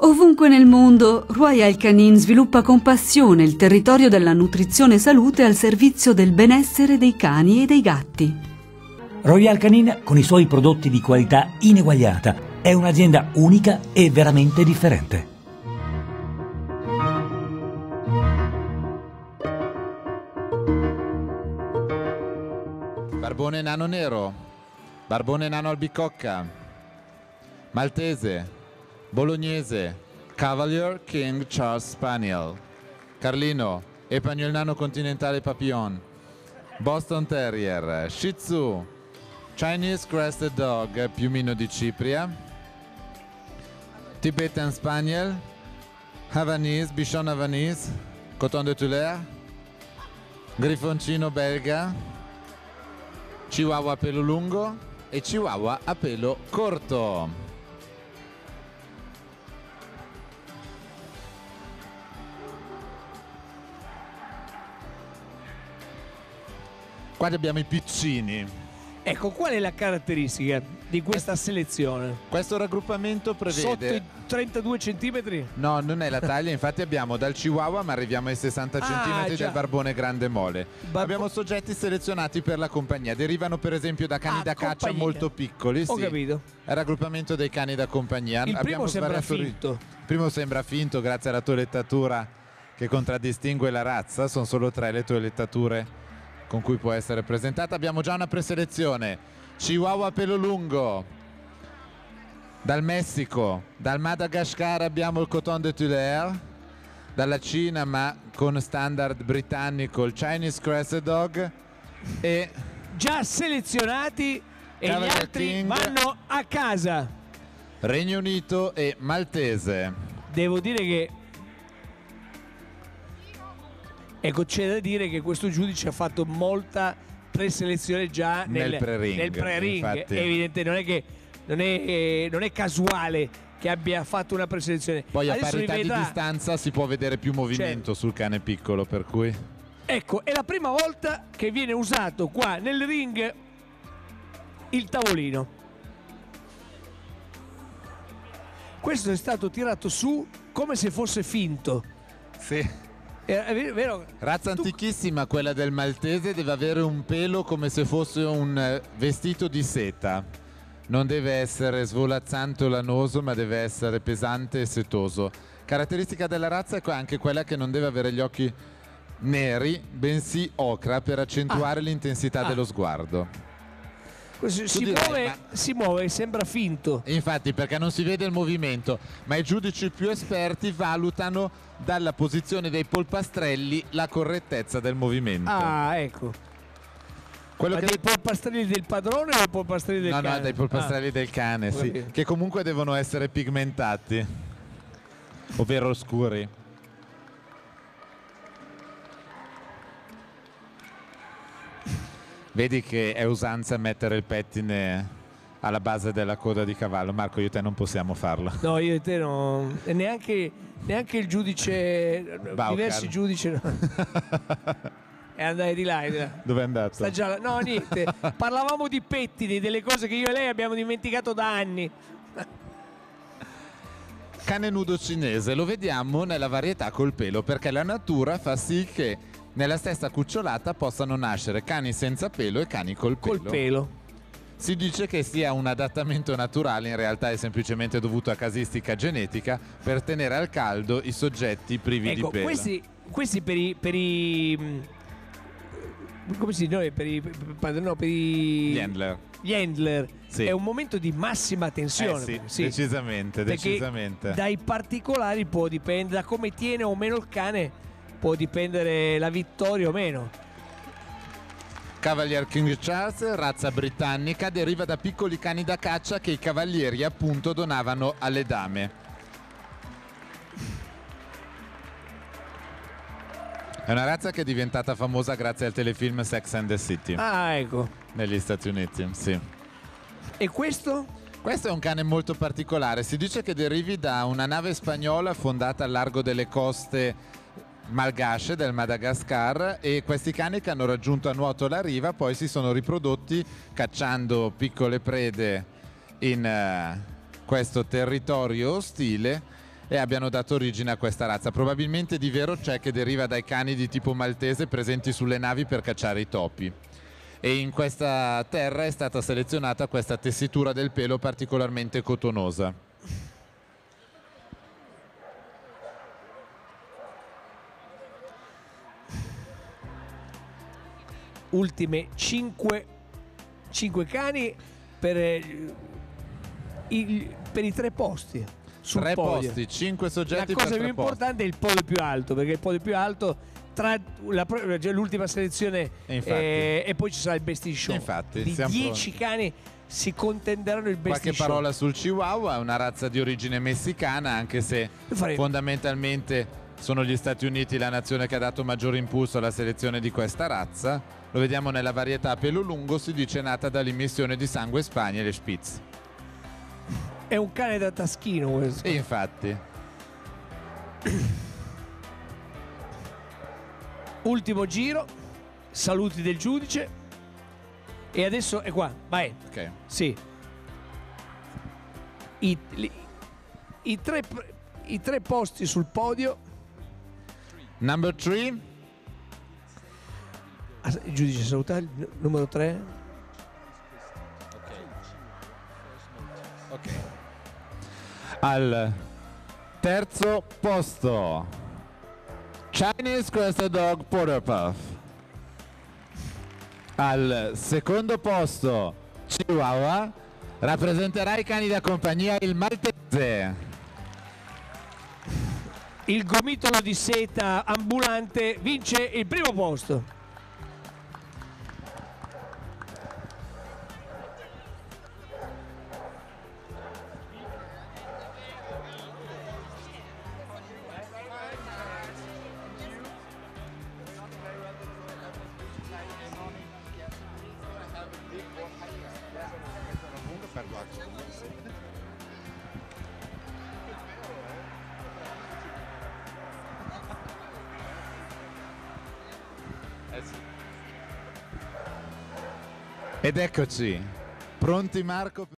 Ovunque nel mondo, Royal Canin sviluppa con passione il territorio della nutrizione e salute al servizio del benessere dei cani e dei gatti. Royal Canin, con i suoi prodotti di qualità ineguagliata, è un'azienda unica e veramente differente. Barbone nano nero, barbone nano albicocca, maltese, bolognese, Cavalier King Charles Spaniel, Carlino, Epagnol nano continentale papillon, Boston Terrier, Shih Tzu, Chinese Crested Dog, piumino di Cipria, Tibetan Spaniel, Havanese, Bichon Havanese, Coton de Tulare, Griffoncino belga, Chihuahua a pelo lungo e Chihuahua a pelo corto. Qua abbiamo i piccini. Ecco, qual è la caratteristica di questa selezione? Questo raggruppamento Sotto prevede... i 32 centimetri? No, non è la taglia, infatti abbiamo dal Chihuahua ma arriviamo ai 60 Ah, cm già. del barbone grande mole. Barbo- Abbiamo soggetti selezionati per la compagnia, derivano per esempio da cani Ah, da caccia compagnia. molto piccoli. Ho sì. capito. È il raggruppamento dei cani da compagnia. Il primo Abbiamo sembra svariato ri- finto. Il primo sembra finto grazie alla toelettatura che contraddistingue la razza, sono solo tre le toelettature con cui può essere presentata. Abbiamo già una preselezione. Chihuahua pelo lungo. Dal Messico, dal Madagascar abbiamo il Coton de Tulare, dalla Cina ma con standard britannico il Chinese Crested Dog e Già selezionati e gli altri King. vanno a casa. Regno Unito e Maltese. Devo dire che Ecco, c'è da dire che questo giudice ha fatto molta preselezione già nel, Nel pre-ring, nel pre-ring. È evidente, non è che non è, non è casuale che abbia fatto una preselezione. Poi a Adesso parità di rivedrà- distanza si può vedere più movimento sul cane piccolo, per cui Ecco, è la prima volta che viene usato qua nel ring il tavolino. Questo è stato tirato su come se fosse finto. sì. È vero-? Razza Tu- antichissima, quella del maltese, deve avere un pelo come se fosse un eh, vestito di seta. Non deve essere svolazzante o lanoso, ma deve essere pesante e setoso. Caratteristica della razza è anche quella che non deve avere gli occhi neri, bensì ocra per accentuare l'intensità Ah. dello sguardo. Si, muove, ma- si muove, sembra finto. Infatti, perché non si vede il movimento, ma i giudici più esperti valutano dalla posizione dei polpastrelli la correttezza del movimento. Ah, ecco. Quello Ma che dei polpastrelli del padrone o dei polpastrelli del No, cane? no, dei polpastrelli Ah. del cane, sì, che comunque devono essere pigmentati, ovvero scuri. Vedi che è usanza mettere il pettine alla base della coda di cavallo. Marco, io e te non possiamo farlo. No, io e te no. E neanche, neanche il giudice. Baucar. Diversi giudici. No. e andare di là. di là. Dove è andato? Sta già là. No, niente. Parlavamo di pettini, delle cose che io e lei abbiamo dimenticato da anni. Cane nudo cinese lo vediamo nella varietà col pelo perché la natura fa sì che nella stessa cucciolata possano nascere cani senza pelo e cani col pelo. Col pelo. Si dice che sia un adattamento naturale, in realtà è semplicemente dovuto a casistica genetica per tenere al caldo i soggetti privi Ecco, di pelo. questi, questi per i. Per i mh, come si dice? Per i. per- no, per i. Gli handler. gli handler. Sì. È un momento di massima tensione. Eh sì, decisamente, Perché decisamente. Dai particolari può dipendere, da come tiene o meno il cane, può dipendere la vittoria o meno. Cavalier King Charles, razza britannica, deriva da piccoli cani da caccia che i cavalieri appunto donavano alle dame. È una razza che è diventata famosa grazie al telefilm Sex and the City Ah, ecco. negli Stati Uniti, sì. E questo? Questo è un cane molto particolare, si dice che derivi da una nave spagnola fondata al largo delle coste malgasce del Madagascar e questi cani che hanno raggiunto a nuoto la riva poi si sono riprodotti cacciando piccole prede in eh, questo territorio ostile e abbiano dato origine a questa razza. Probabilmente di vero c'è che deriva dai cani di tipo maltese presenti sulle navi per cacciare i topi. E in questa terra è stata selezionata questa tessitura del pelo particolarmente cotonosa. Ultime 5, 5 cani per, eh, i, per i tre posti. Sul tre podio. posti, cinque soggetti La cosa per più tre posti. importante è il podio più alto, perché il podio più alto tra la cioè l'ultima selezione E eh, e poi ci sarà il best in show. Infatti, Di siamo 10 cani si contenderanno il best Qualche show. parola sul Chihuahua, è una razza di origine messicana, anche se fondamentalmente sono gli Stati Uniti la nazione che ha dato maggiore impulso alla selezione di questa razza. Lo vediamo nella varietà pelo lungo, si dice nata dall'immissione di sangue Spagna e le Spitz. È un cane da taschino questo. E infatti, Ultimo giro, saluti del giudice. E adesso è qua, vai. ok. Sì. I, li- i tre, I tre posti sul podio. Number 3, Ah, Il giudice saluta il numero 3. al terzo posto, Chinese Crested Dog Porter Puff. Al secondo posto, Chihuahua, rappresenterà i cani da compagnia il Maltese. Il gomitolo di seta ambulante vince il primo posto. Ed eccoci, pronti Marco?